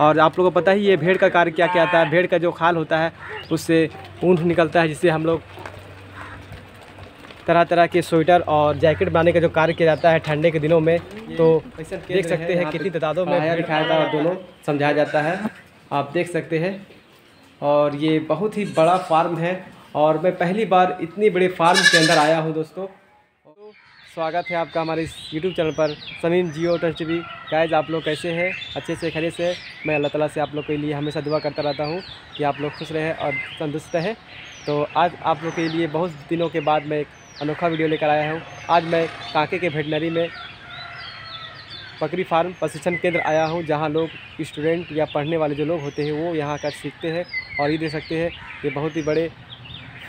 और आप लोगों को पता ही ये भेड़ का कार्य क्या क्या आता है। भेड़ का जो खाल होता है उससे ऊन निकलता है जिससे हम लोग तरह तरह के स्वेटर और जैकेट बनाने का जो कार्य किया जाता है ठंडे के दिनों में तो देख सकते हैं कितनी तादादों में दिखाया था और दोनों समझाया जाता है। आप देख सकते हैं और ये बहुत ही बड़ा फार्म है और मैं पहली बार इतनी बड़े फार्म के अंदर आया हूँ दोस्तों। स्वागत है आपका हमारे इस यूट्यूब चैनल पर। Sameem Jio touch T V guys आप लोग कैसे हैं? अच्छे से खरीद से? मैं अल्लाह ताला से आप लोग के लिए हमेशा दुआ करता रहता हूँ कि आप लोग खुश रहें और तंदुरुस्त रहें। तो आज आप लोग के लिए बहुत दिनों के बाद मैं एक अनोखा वीडियो लेकर आया हूँ। आज मैं कांके के वेटनरी में बकरी फार्म प्रशिक्षण केंद्र आया हूँ, जहाँ लोग स्टूडेंट या पढ़ने वाले जो लोग होते हैं, वो यहाँ आकर सीखते हैं और ये देख सकते हैं ये बहुत ही बड़े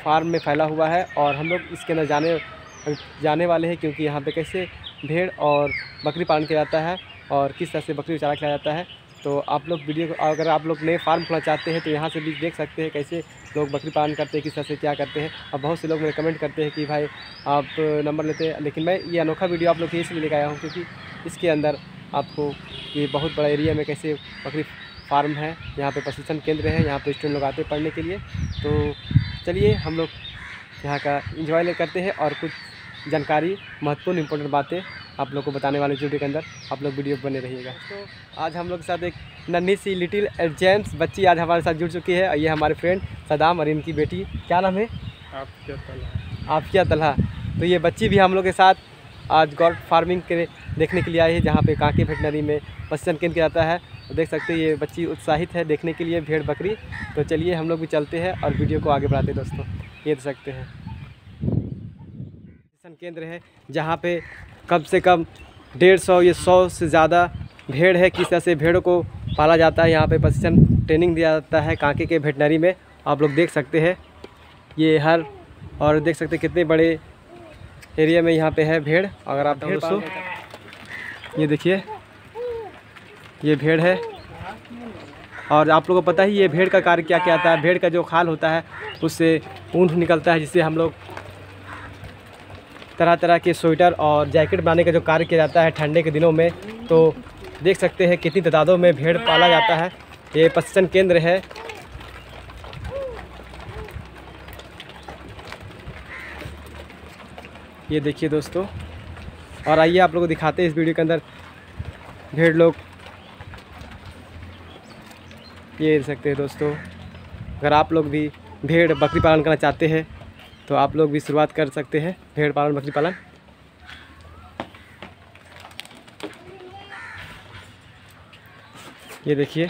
फार्म में फैला हुआ है और हम लोग इसके अंदर जाने जाने वाले हैं क्योंकि यहाँ पे कैसे भेड़ और बकरी पालन किया जाता है और किस तरह से बकरी चारा खिलाया जाता है। तो आप लोग वीडियो को, अगर आप लोग नए फार्म खोलना चाहते हैं तो यहाँ से भी देख सकते हैं कैसे लोग बकरी पालन करते हैं, किस तरह से क्या करते हैं। और बहुत से लोग मेरे कमेंट करते हैं कि भाई आप नंबर लेते हैं, लेकिन मैं ये अनोखा वीडियो आप लोग के इसलिए लेकर आया हूँ क्योंकि इसके अंदर आपको ये बहुत बड़ा एरिया में कैसे बकरी फार्म है, यहाँ पे प्रशिक्षण केंद्र है, यहाँ पे स्टूडेंट लोग आते हैं पढ़ने के लिए। तो चलिए हम लोग यहाँ का इंजॉय करते हैं और कुछ जानकारी महत्वपूर्ण इंपॉर्टेंट बातें आप लोग को बताने वाले वीडियो के अंदर। आप लोग वीडियो बने रहिएगा। तो आज हम लोग के साथ एक नन्ही सी लिटिल जेम्स बच्ची आज हमारे साथ जुड़ चुकी है। और ये हमारे फ्रेंड सदाम और इनकी बेटी। क्या नाम है? आपके तला आफिया तलहा। तो ये बच्ची भी हम लोग के साथ आज गॉड फ़ार्मिंग के देखने के लिए आई है जहाँ पे कांके वेटनरी में प्रशिक्षण केंद्र किया जाता है। तो देख सकते हैं ये बच्ची उत्साहित है देखने के लिए भेड़ बकरी। तो चलिए हम लोग भी चलते हैं और वीडियो को आगे बढ़ाते हैं दोस्तों। ये देख सकते हैं। केंद्र है जहाँ पे कम से कम डेढ़ सौ या सौ से ज़्यादा भेड़ है किस तरह से भेड़ों को पाला जाता है यहाँ पे प्रशिक्षण ट्रेनिंग दिया जाता है कांके के वेटनरी में आप लोग देख सकते हैं। ये हर और देख सकते हैं कितने बड़े एरिया में यहाँ पे है भेड़ अगर आप दोस्तों ये देखिए ये भेड़ है। और आप लोगों को पता ही ये भेड़ का कार्य क्या क्या आता है भेड़ का जो खाल होता है उससे ऊन निकलता है जिससे हम लोग तरह तरह के स्वेटर और जैकेट बनाने का जो कार्य किया जाता है ठंडे के दिनों में तो देख सकते हैं कितनी तादादों में भेड़ पाला जाता है। ये प्रशिक्षण केंद्र है। ये देखिए दोस्तों, और आइए आप लोगों को दिखाते हैं इस वीडियो के अंदर भेड़ लोग। ये देख सकते हैं दोस्तों, अगर आप लोग भी भेड़ बकरी पालन करना चाहते हैं तो आप लोग भी शुरुआत कर सकते हैं भेड़ पालन बकरी पालन। ये देखिए,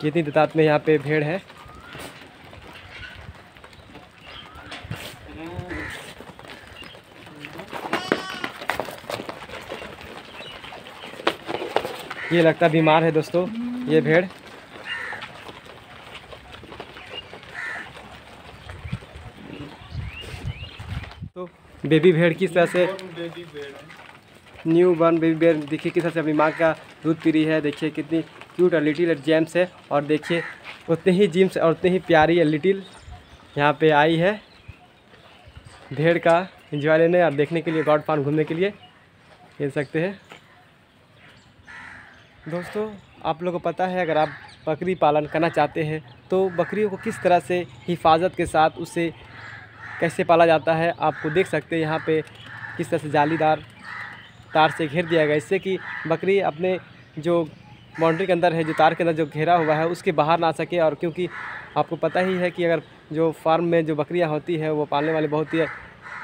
कितनी तादाद में यहाँ पे भेड़ है। ये लगता बीमार है दोस्तों, ये भेड़ तो बेबी भेड़ किस तरह से न्यू बॉर्न बेबी बेयर देखिए किस तरह से अपनी माँ का दूध पी रही है देखिए कितनी क्यूट और लिटिल जेम्स है और देखिए उतनी ही जिम्स और उतनी ही प्यारी है लिटिल यहाँ पे आई है भेड़ का इंजॉय लेने और देखने के लिए गॉड फार्म घूमने के लिए। खेल सकते हैं। दोस्तों आप लोगों को पता है अगर आप बकरी पालन करना चाहते हैं तो बकरियों को किस तरह से हिफाजत के साथ उसे कैसे पाला जाता है, आपको देख सकते हैं यहाँ पे किस तरह से जालीदार तार से घेर दिया गया इससे कि बकरी अपने जो बाउंड्री के अंदर है, जो तार के अंदर जो घेरा हुआ है, उसके बाहर ना सके और क्योंकि आपको पता ही है कि अगर जो फार्म में जो बकरियाँ होती है, वो पालने वाले बहुत ही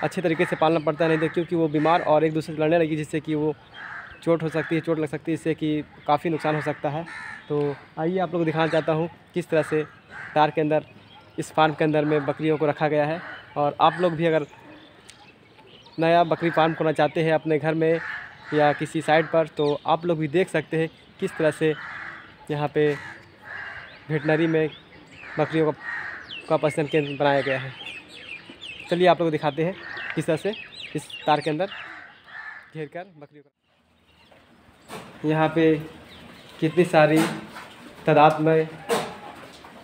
अच्छे तरीके से पालना पड़ता नहीं तो क्योंकि वो बीमार और एक दूसरे से लड़ने लगी, जिससे कि वो चोट हो सकती है, चोट लग सकती है, इससे कि काफ़ी नुकसान हो सकता है। तो आइए आप लोग दिखाना चाहता हूँ किस तरह से तार के अंदर इस फार्म के अंदर में बकरियों को रखा गया है और आप लोग भी अगर नया बकरी फार्म खोलना चाहते हैं अपने घर में या किसी साइड पर तो आप लोग भी देख सकते हैं किस तरह से यहाँ पे वेटनरी में बकरियों का का प्रशिक्षण केंद्र बनाया गया है। चलिए आप लोग दिखाते हैं किस तरह से इस तार के अंदर घेर कर बकरियों का। यहाँ पे कितनी सारी तादाद में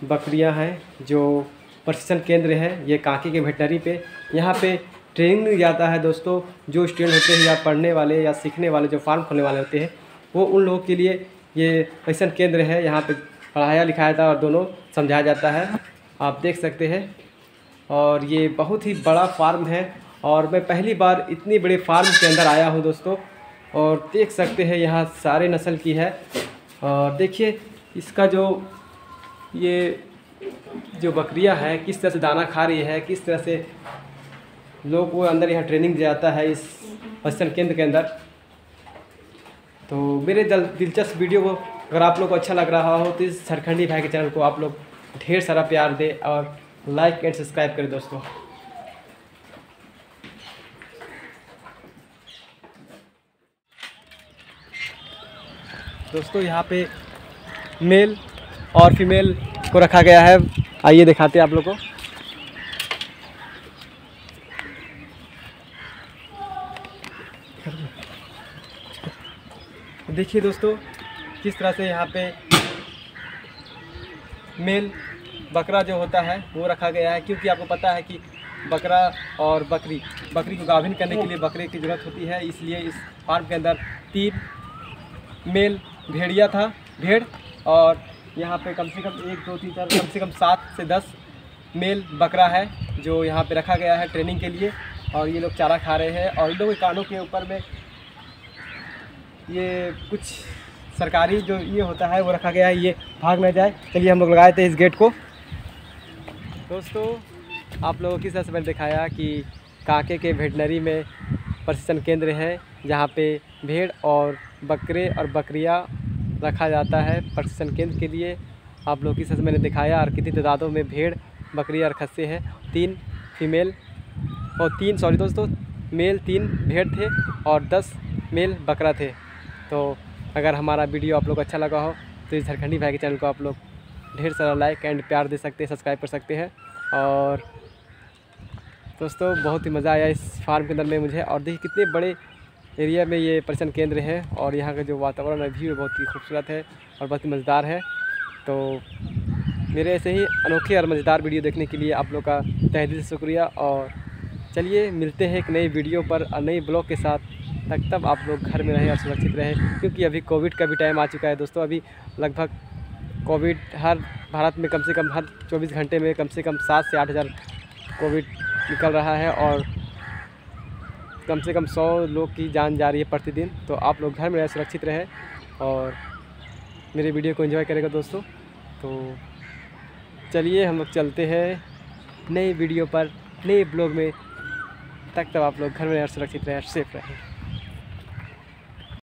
बकरियाँ हैं, जो प्रशिक्षण केंद्र है, ये कांके के वेटनरी पे। यहाँ पे ट्रेनिंग जाता है दोस्तों, जो स्टूडेंट होते हैं या पढ़ने वाले या सीखने वाले, जो फार्म खोलने वाले होते हैं, वो उन लोगों के लिए ये प्रशिक्षण केंद्र है। यहाँ पे पढ़ाया, लिखाया था और दोनों समझाया जाता है। आप देख सकते हैं, और ये बहुत ही बड़ा फार्म है, और मैं पहली बार इतनी बड़े फार्म के अंदर आया हूँ दोस्तों, और देख सकते हैं यहाँ सारे नस्ल की है। और देखिए, इसका जो ये जो बकरियाँ हैं, किस तरह से दाना खा रही है, किस तरह से लोग को अंदर यहाँ ट्रेनिंग दिया जाता है इस प्रशिक्षण केंद्र के अंदर। तो मेरे दल दिलचस्प वीडियो को अगर आप लोग को अच्छा लग रहा हो तो इस सरखंडी भाई के चैनल को आप लोग ढेर सारा प्यार दें और लाइक एंड सब्सक्राइब करें दोस्तों। दोस्तों, यहाँ पे मेल और फीमेल को रखा गया है। आइए दिखाते हैं आप लोग को। देखिए दोस्तों, किस तरह से यहाँ पे मेल बकरा जो होता है, वो रखा गया है। क्योंकि आपको पता है कि बकरा और बकरी बकरी को गाभिन करने के लिए बकरे की ज़रूरत होती है। इसलिए इस फार्म के अंदर तीन मेल भेड़िया था, भेड़ और यहाँ पे कम से कम एक, दो, तीन, चार, कम से कम सात से दस मेल बकरा है जो यहाँ पे रखा गया है ट्रेनिंग के लिए और ये लोग चारा खा रहे हैं और इन लोगों के कानों के ऊपर में ये कुछ सरकारी जो ये होता है वो रखा गया है, ये भाग ना जाए। चलिए हम लोग लगाए थे इस गेट को। दोस्तों, आप लोगों की तरह से मैंने दिखाया कि काके के वेटनरी में प्रशिक्षण केंद्र है जहाँ पे भेड़ और बकरे और बकरियाँ रखा जाता है प्रशिक्षण केंद्र के लिए। आप लोग की तरह से मैंने दिखाया और कितनी तादादों में भेड़, बकरी और खस्से हैं। तीन फीमेल और तीन सॉरी दोस्तों मेल तीन भेड़ थे और दस मेल बकरा थे। तो अगर हमारा वीडियो आप लोग अच्छा लगा हो तो इस झारखंडी भाई के चैनल को आप लोग ढेर सारा लाइक एंड प्यार दे सकते हैं सब्सक्राइब कर सकते हैं। और दोस्तों, बहुत ही मज़ा आया इस फार्म के अंदर में मुझे। और देखिए कितने बड़े एरिया में ये पर्यटन केंद्र है और यहाँ का जो वातावरण है व्यू बहुत ही खूबसूरत है और बहुत ही मज़ेदार है। तो मेरे ऐसे ही अनोखे और मज़ेदार वीडियो देखने के लिए आप लोग का तहे दिल से शुक्रिया और चलिए मिलते हैं एक नई वीडियो पर और नई ब्लॉग के साथ। तक तब आप लोग घर में रहें और सुरक्षित रहें, क्योंकि अभी कोविड का भी टाइम आ चुका है दोस्तों। अभी लगभग कोविड हर भारत में कम से कम हर 24 घंटे में कम से कम सात से आठ हज़ार कोविड निकल रहा है और कम से कम सौ लोग की जान जा रही है प्रतिदिन तो आप लोग घर में रहें, सुरक्षित रहें और मेरे वीडियो को एंजॉय करेगा दोस्तों। तो चलिए हम लोग चलते हैं नई वीडियो पर, नए ब्लॉग में। तक तब आप लोग घर में रहें, सुरक्षित रहें सेफ़ रहें।